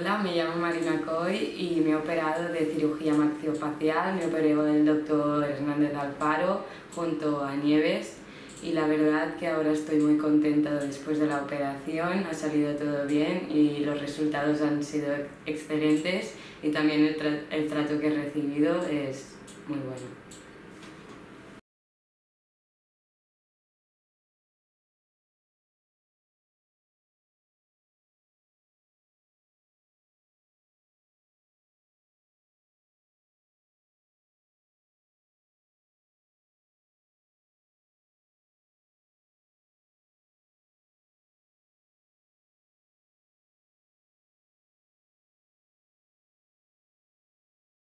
Hola, me llamo Marina Coy y me he operado de cirugía maxiofacial. Me operé con el doctor Hernández Alfaro junto a Nieves y la verdad que ahora estoy muy contenta después de la operación. Ha salido todo bien y los resultados han sido excelentes y también el, el trato que he recibido es muy bueno.